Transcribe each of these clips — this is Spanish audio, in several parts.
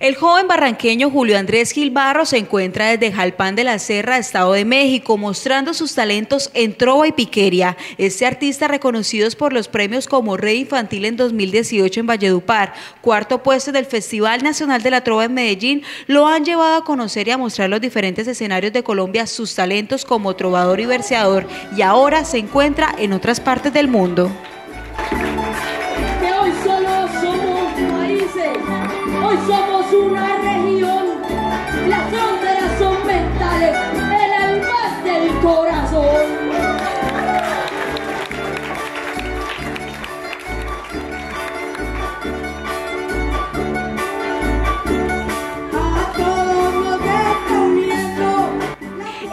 El joven barranqueño Julio Andrés Gil Barro se encuentra desde Jalpán de la Serra, Estado de México, mostrando sus talentos en trova y piqueria. Este artista, reconocido por los premios como Rey Infantil en 2018 en Valledupar, cuarto puesto del Festival Nacional de la Trova en Medellín, lo han llevado a conocer y a mostrar los diferentes escenarios de Colombia sus talentos como trovador y verseador, y ahora se encuentra en otras partes del mundo.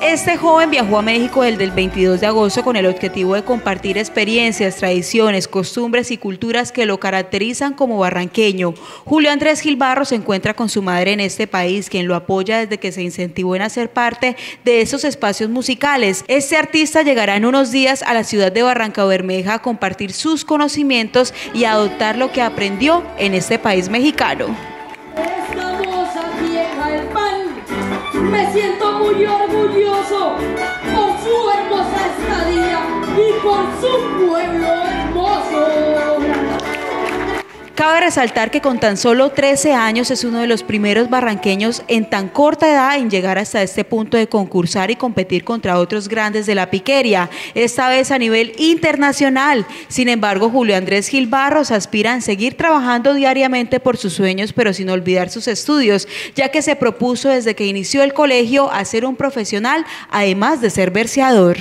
Este joven viajó a México el del 22 de agosto con el objetivo de compartir experiencias, tradiciones, costumbres y culturas que lo caracterizan como barranqueño. Julio Andrés Gilbarro se encuentra con su madre en este país, quien lo apoya desde que se incentivó en hacer parte de esos espacios musicales. Este artista llegará en unos días a la ciudad de Barranca Bermeja a compartir sus conocimientos y a adoptar lo que aprendió en este país mexicano. Me siento muy orgulloso. Por su hermosa estadía y por su Cabe resaltar que con tan solo 13 años es uno de los primeros barranqueños en tan corta edad en llegar hasta este punto de concursar y competir contra otros grandes de la piqueria, esta vez a nivel internacional. Sin embargo, Julio Andrés Gil Barros aspira a seguir trabajando diariamente por sus sueños, pero sin olvidar sus estudios, ya que se propuso desde que inició el colegio a ser un profesional, además de ser verseador.